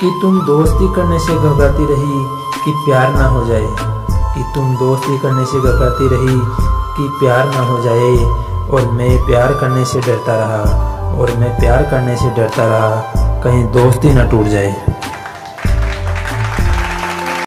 कि तुम दोस्ती करने से घबराती रही कि प्यार ना हो जाए। कि तुम दोस्ती करने से घबराती रही कि प्यार ना हो जाए। और मैं प्यार करने से डरता रहा और मैं प्यार करने से डरता रहा। कहीं दोस्ती ना टूट जाए।